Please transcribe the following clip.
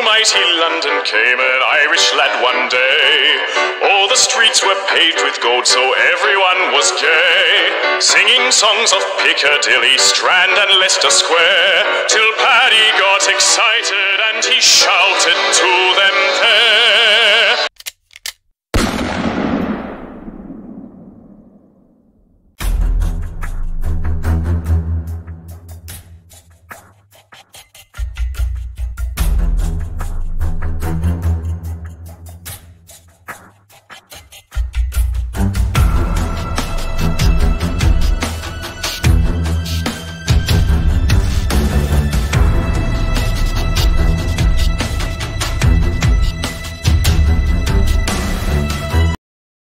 mighty London came an Irish lad one day. All the streets were paved with gold, so everyone was gay. Singing songs of Piccadilly, Strand, and Leicester Square, till Paddy got excited and he shouted to.